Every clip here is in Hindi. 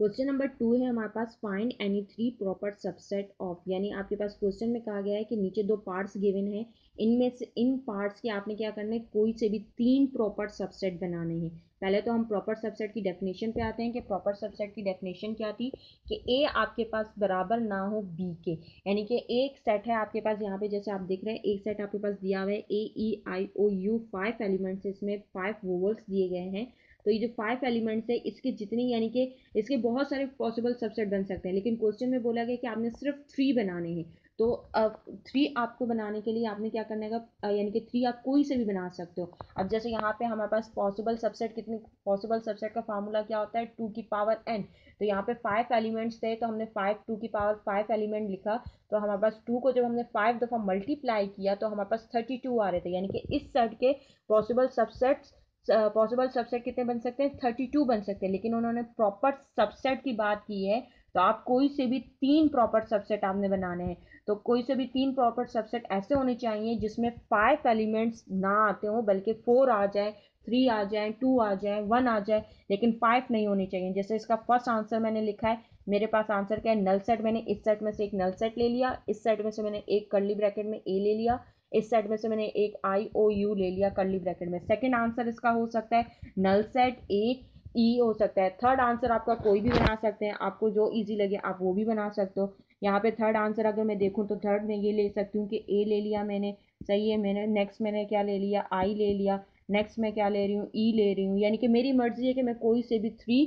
क्वेश्चन नंबर टू है हमारे पास find any three proper subset of यानी आपके पास क्वेश्चन में कहा गया है कि नीचे दो पार्ट्स गिवन है। इनमें से, इन पार्ट्स के आपने क्या करना है? कोई से भी तीन प्रॉपर सबसेट बनाने हैं। पहले तो हम प्रॉपर सबसेट की डेफिनेशन पे आते हैं कि प्रॉपर सबसेट की डेफिनेशन क्या थी? कि ए आपके पास बराबर ना हो बी के। यानी कि एक सेट है आपके पास यहाँ पे, जैसे आप देख रहे हैं, एक सेट आपके पास दिया हुआ है A E I O U five elements इसमें फाइव वोवल्स दिए गए हैं। तो ये जो फाइव एलिमेंट्स है, इसके जितनी, यानी कि इसके बहुत सारे पॉसिबल सबसेट बन सकते हैं। लेकिन क्वेश्चन में बोला गया कि आपने सिर्फ़ थ्री बनाने हैं। तो अब थ्री आपको बनाने के लिए आपने क्या करना है यानी कि थ्री आप कोई से भी बना सकते हो। अब जैसे यहाँ पे हमारे पास पॉसिबल सबसेट कितने पॉसिबल सबसेट का फार्मूला क्या होता है? टू की पावर एन तो यहाँ पे फाइव एलिमेंट्स थे तो हमने फाइव टू की पावर फाइव एलिमेंट लिखा। तो हमारे पास टू को जब हमने फाइव दफ़ा मल्टीप्लाई किया तो हमारे पास थर्टी टू आ रहे थे। यानी कि इस सेट के पॉसिबल सबसेट्स पॉसिबल सबसेट कितने बन सकते हैं? थर्टी टू बन सकते हैं। लेकिन उन्होंने प्रॉपर सबसेट की बात की है तो आप कोई से भी तीन प्रॉपर सबसेट आपने बनाने हैं तो कोई से भी तीन प्रॉपर सबसेट ऐसे होने चाहिए जिसमें फाइव एलिमेंट्स ना आते हों, बल्कि फोर आ जाए थ्री आ जाए टू आ जाए वन आ जाए, लेकिन फाइव नहीं होनी चाहिए। जैसे इसका फ़र्स्ट आंसर मैंने लिखा है, मेरे पास आंसर क्या है? नल सेट मैंने इस सेट में से एक नल सेट ले लिया, इस सेट में से मैंने एक कर्ली ब्रैकेट में ए ले लिया, इस सेट में से मैंने एक आई ओ यू ले लिया कर्ली ब्रैकेट में। सेकंड आंसर इसका हो सकता है नल सेट ए ई हो सकता है। थर्ड आंसर आपका कोई भी बना सकते हैं। आपको जो इजी लगे, आप वो भी बना सकते हो। यहाँ पे थर्ड आंसर अगर मैं देखूँ तो थर्ड में ये ले सकती हूँ कि ए ले लिया मैंने। सही है, मैंने नेक्स्ट मैंने क्या ले लिया? आई ले लिया। नेक्स्ट मैं क्या ले रही हूँ? ई ले रही हूँ। यानी कि मेरी मर्ज़ी है कि मैं कोई से भी थ्री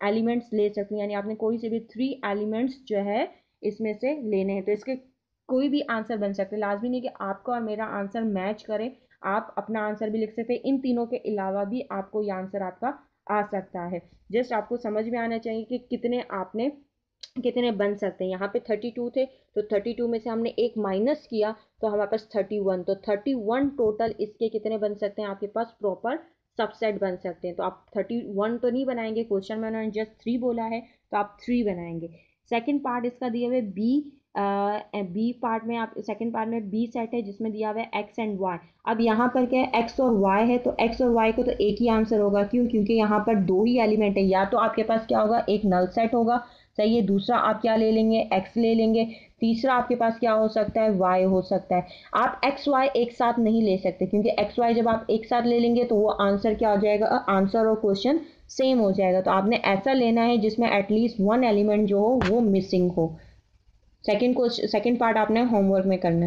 एलिमेंट्स ले सकती हूँ यानी आपने कोई से भी थ्री एलिमेंट्स जो है, इसमें से लेने हैं। तो इसके कोई भी आंसर बन सकते हैं। लाजमी नहीं कि आपका और मेरा आंसर मैच करे। आप अपना आंसर भी लिख सकते हैं। इन तीनों के अलावा भी आपको ये आंसर आपका आ सकता है। जस्ट आपको समझ में आना चाहिए कि कितने आपने, कितने बन सकते हैं। यहाँ पे थर्टी टू थे तो थर्टी टू में से हमने एक माइनस किया तो हमारे पास थर्टी वन तो थर्टी वन टोटल इसके कितने बन सकते हैं? आपके पास प्रॉपर सबसेट बन सकते हैं। तो आप थर्टी वन तो नहीं बनाएँगे क्वेश्चन में उन्होंने जस्ट थ्री बोला है तो आप थ्री बनाएँगे। सेकेंड पार्ट इसका दिया हुआ है बी बी पार्ट में आप सेकंड पार्ट में बी सेट है, जिसमें दिया हुआ है एक्स एंड वाई अब यहाँ पर क्या है एक्स और वाई है तो एक्स और वाई को तो एक ही आंसर होगा, क्यों? क्योंकि यहाँ पर दो ही एलिमेंट है, या तो आपके पास क्या होगा, एक नल सेट होगा, सही है, दूसरा आप क्या ले लेंगे एक्स ले लेंगे, तीसरा आपके पास क्या हो सकता है वाई हो सकता है। आप एक्स वाई एक साथ नहीं ले सकते, क्योंकि एक्स वाई जब आप एक साथ ले लेंगे तो वो आंसर क्या हो जाएगा आंसर और क्वेश्चन सेम हो जाएगा। तो आपने ऐसा लेना है जिसमें एटलीस्ट वन एलिमेंट जो हो, वो मिसिंग हो। सेकंड क्वेश्चन सेकेंड पार्ट आपने होमवर्क में करना है।